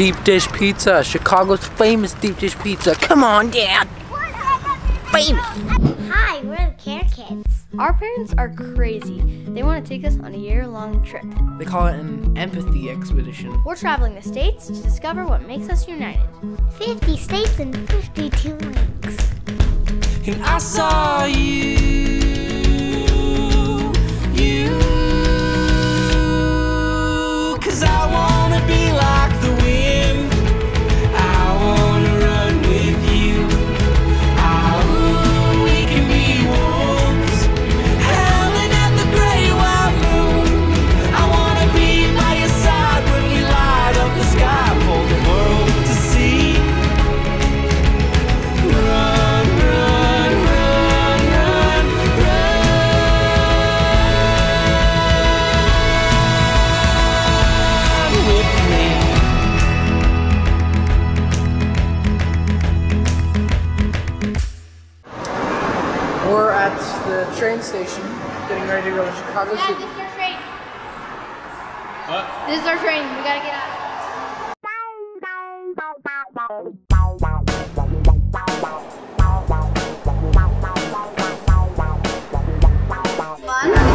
Deep dish pizza, Chicago's famous deep dish pizza. Come on, Dad. Famous. Hi, we're the Care Kids. Our parents are crazy. They want to take us on a year long trip. They call it an empathy expedition. We're traveling the states to discover what makes us united. 50 states and 52 weeks. And I saw you, you. Getting ready to go to Chicago Dad, City. this is our train. What? This is our train. We gotta get out.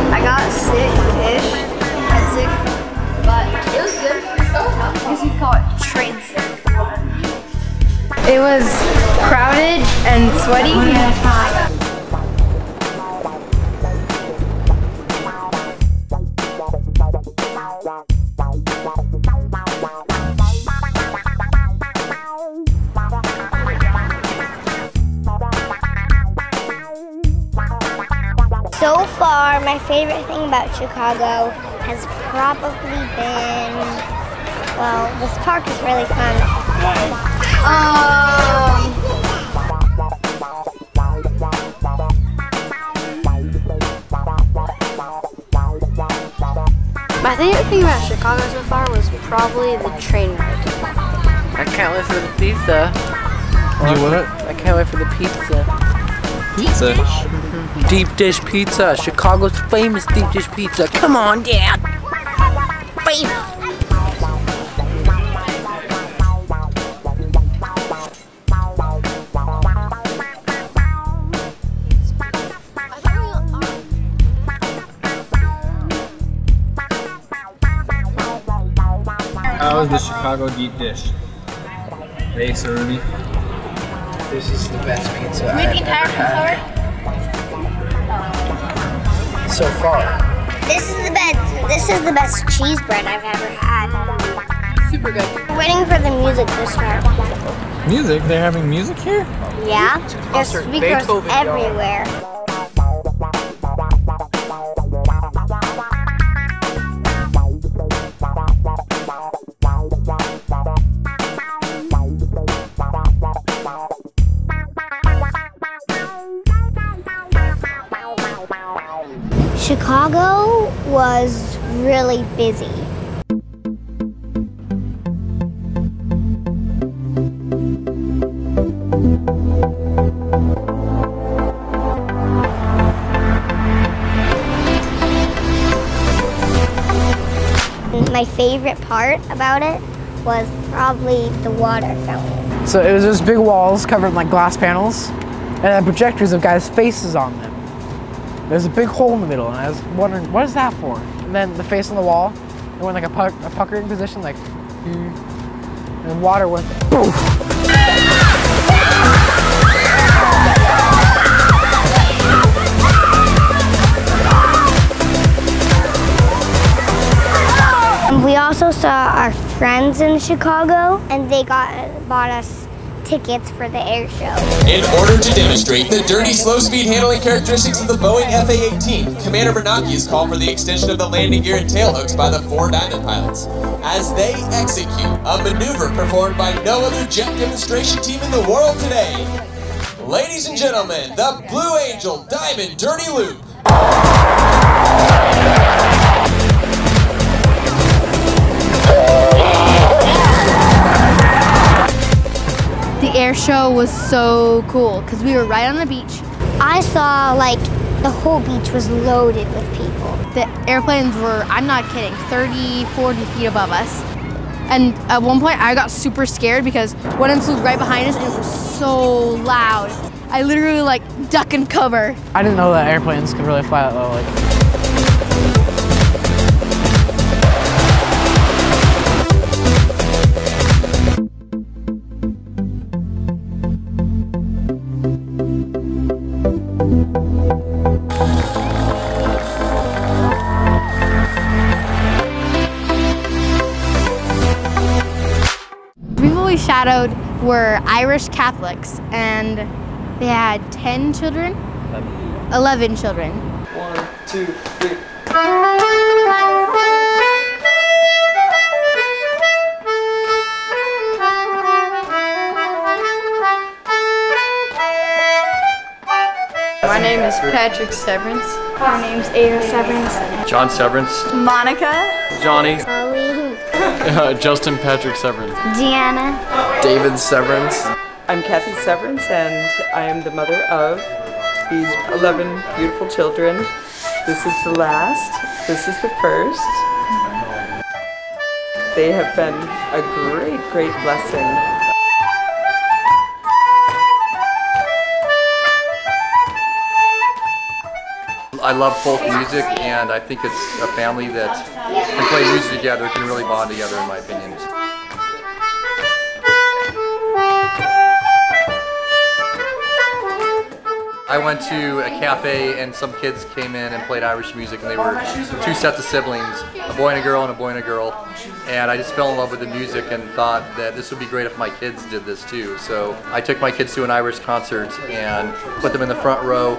I got sick-ish. Got sick, but it was good. I guess you'd call it train sick. It was crowded and sweaty. Far, my favorite thing about Chicago has probably been, well, this park is really fun. Um, my favorite thing about Chicago so far was probably the train ride. I can't wait for the pizza. You what? I can't wait for the pizza. Pizza. Deep dish pizza, Chicago's famous deep dish pizza. Come on, Dad. Famous. How is the Chicago deep dish? Thanks, Ruby. This is the best pizza Make I've ever tire had so far. This is the best. This is the best cheese bread I've ever had. Super good. We're waiting for the music to start. Music? They're having music here? Yeah, there's speakers Beethoven, y'all. everywhere. Really busy. My favorite part about it was probably the water fountain. So it was just big walls covered in like glass panels, and had projectors of guys' faces on them. There's a big hole in the middle, and I was wondering, what is that for? And then the face on the wall, it went like a, puck, a puckering position, like, and water went. We also saw our friends in Chicago, and they got bought us tickets for the air show. In order to demonstrate the dirty, slow-speed handling characteristics of the Boeing FA-18, Commander Bernacchi has called for the extension of the landing gear and tailhooks by the four Diamond pilots as they execute a maneuver performed by no other jet demonstration team in the world today. Ladies and gentlemen, the Blue Angel Diamond Dirty Loop. Air show was so cool because we were right on the beach. I saw like the whole beach was loaded with people. The airplanes were, I'm not kidding, 30, 40 feet above us. And at one point, I got super scared because one of them flew right behind us and it was so loud. I literally like duck and cover. I didn't know that airplanes could really fly that low. Like, People we shadowed were Irish Catholics and they had 10 children? 11 children. One, two, three. My name is Patrick Severance. My name's Ada Severance. John Severance. Monica. Johnny. Pauline, uh, Justin Patrick Severance. Deanna. David Severance. I'm Kathy Severance, and I am the mother of these 11 beautiful children. This is the last. This is the first. They have been a great, great blessing. I love folk music, and I think it's a family that can play music together, can really bond together, in my opinion. I went to a cafe and some kids came in and played Irish music and they were two sets of siblings, a boy and a girl and a boy and a girl. And I just fell in love with the music and thought that this would be great if my kids did this too. So I took my kids to an Irish concert and put them in the front row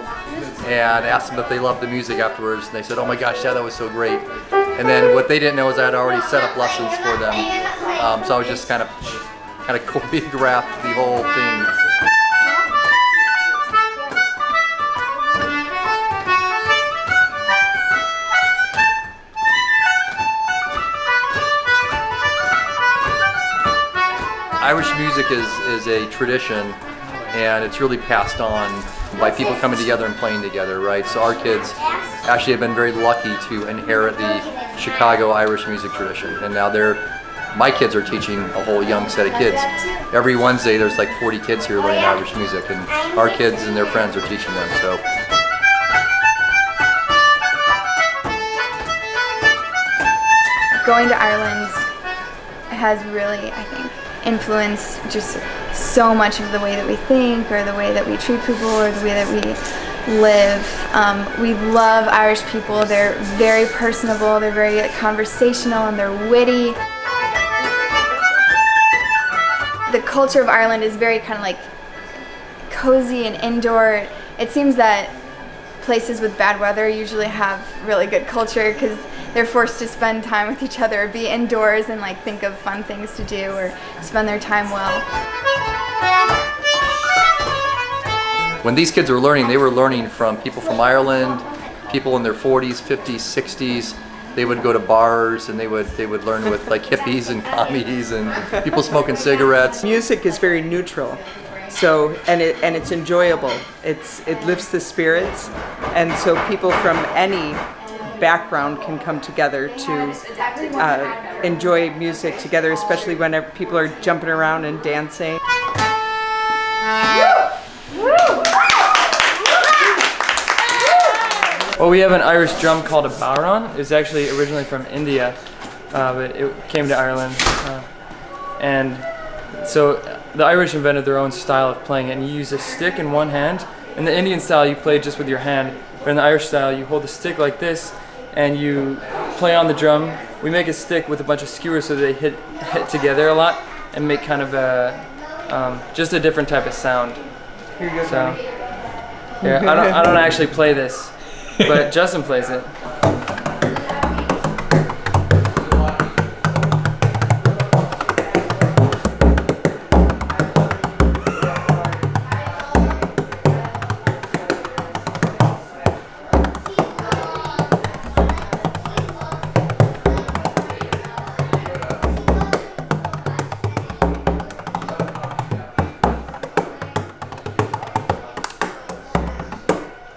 and asked them if they loved the music afterwards. And they said, oh my gosh, yeah, that was so great. And then what they didn't know is I had already set up lessons for them. Um, so I was just kind of kind of choreographed the whole thing. Irish music is, is a tradition and it's really passed on by people coming together and playing together, right? So our kids actually have been very lucky to inherit the Chicago Irish music tradition and now they're, my kids are teaching a whole young set of kids. Every Wednesday there's like 40 kids here learning Irish music and our kids and their friends are teaching them, so. Going to Ireland has really, I think, influenced just so much of the way that we think or the way that we treat people or the way that we live. Um, we love Irish people. They're very personable, they're very conversational, and they're witty. The culture of Ireland is very kind of like cozy and indoor. It seems that places with bad weather usually have really good culture because they're forced to spend time with each other, be indoors and like think of fun things to do or spend their time well. When these kids were learning, they were learning from people from Ireland, people in their 40s, 50s, 60s. They would go to bars and they would they would learn with like hippies and commies and people smoking cigarettes. Music is very neutral. So and it and it's enjoyable. It's it lifts the spirits, and so people from any background can come together to uh, enjoy music together, especially when people are jumping around and dancing. Well, we have an Irish drum called a bodhrán. It's actually originally from India, uh, but it came to Ireland. Uh, and so the Irish invented their own style of playing it, and you use a stick in one hand. In the Indian style, you play just with your hand, but in the Irish style, you hold the stick like this, and you play on the drum. We make a stick with a bunch of skewers so they hit hit together a lot and make kind of a um, just a different type of sound. Here you go, So, I don't I don't actually play this, but Justin plays it.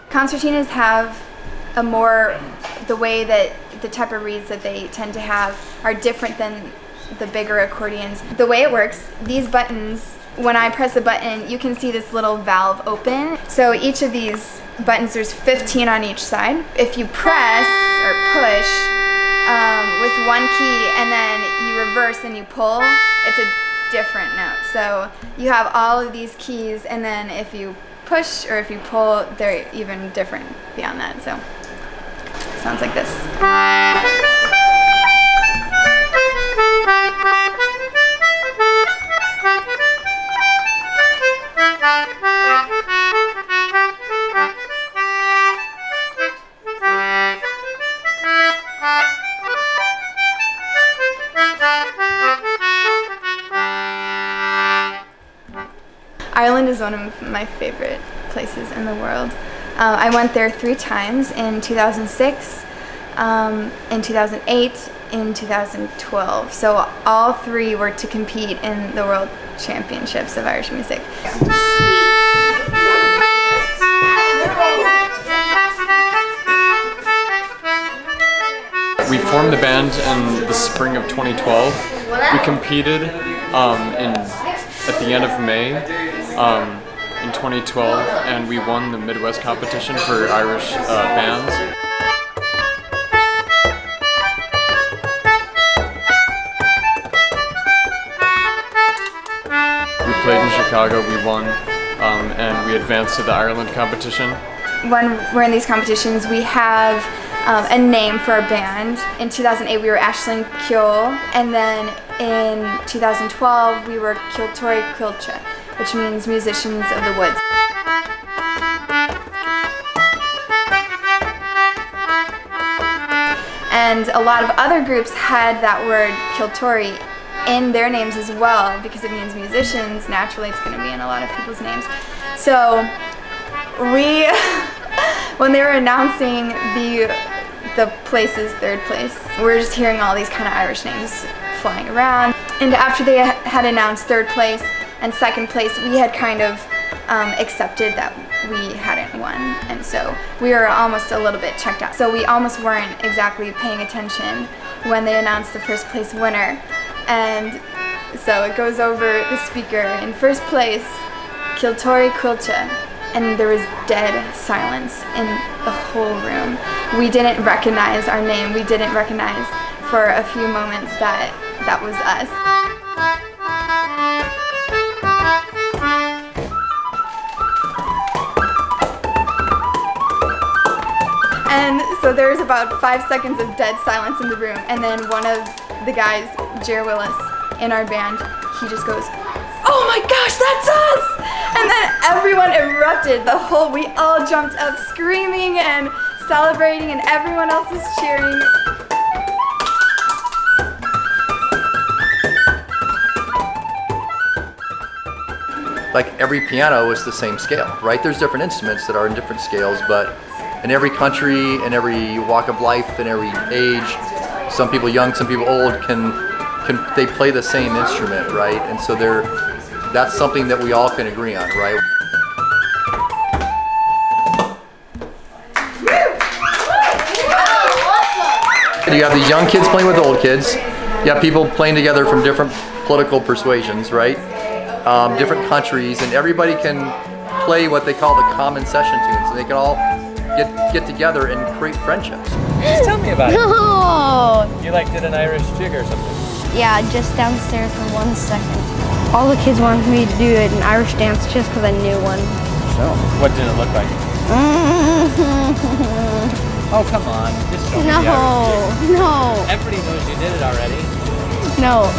Concertinas have a more, the way that the type of reeds that they tend to have are different than the bigger accordions. The way it works, these buttons, when I press a button, you can see this little valve open. So each of these buttons, there's 15 on each side. If you press or push um, with one key and then you reverse and you pull, it's a different note. So you have all of these keys and then if you push or if you pull, they're even different beyond that. So sounds like this. Ireland is one of my favorite places in the world. Uh, I went there three times in 2006, um, in 2008, in 2012. So all three were to compete in the World Championships of Irish Music. We formed the band in the spring of 2012. We competed um, in at the end of May um, in 2012, and we won the Midwest competition for Irish uh, bands. We played in Chicago, we won, um, and we advanced to the Ireland competition. When we're in these competitions, we have um, a name for our band. In 2008, we were Ashling Kjol, and then in 2012, we were Ceoltóirí Quilcha, which means musicians of the woods. And a lot of other groups had that word Ceoltóirí in their names as well because it means musicians. Naturally, it's going to be in a lot of people's names. So we, when they were announcing the the place's third place, we were just hearing all these kind of Irish names flying around. And after they had announced third place and second place, we had kind of um, accepted that we hadn't won. And so we were almost a little bit checked out. So we almost weren't exactly paying attention when they announced the first place winner. And so it goes over the speaker in first place, Ceoltóirí Quilcha. And there was dead silence in the whole room. We didn't recognize our name. We didn't recognize for a few moments that that was us. And so there was about five seconds of dead silence in the room, and then one of the guys, Jer Willis, in our band, he just goes, "Oh my gosh, that's us!" And then everyone erupted. The whole, we all jumped up, screaming and celebrating, and everyone else was cheering. like every piano is the same scale, right? There's different instruments that are in different scales, but in every country, in every walk of life, in every age, some people young, some people old can can they play the same instrument, right? And so they're that's something that we all can agree on, right? You have these young kids playing with old kids. You have people playing together from different political persuasions, right? Um, different countries, and everybody can play what they call the common session tunes. So they can all get get together and create friendships. Just Tell me about No! it. You like did an Irish jig or something? Yeah, just downstairs for one second. All the kids wanted me to do it, an Irish dance, just because I knew one. So, what did it look like? Oh, come on. Just show me the Irish no, jig. no, Everybody knows you did it already. no.